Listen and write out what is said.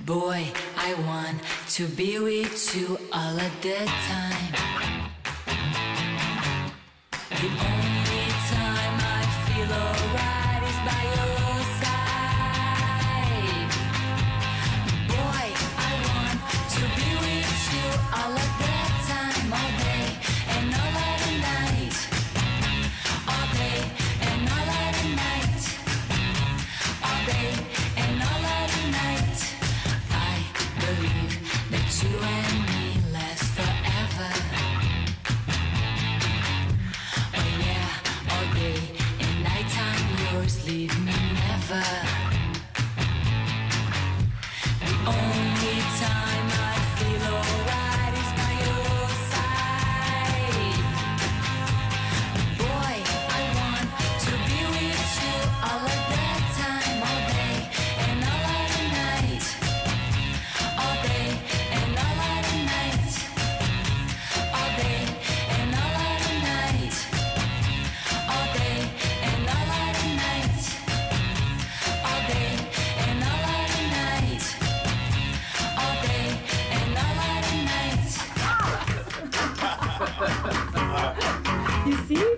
Boy, I want to be with you all of the time. The only time I feel alright is by your over. You see?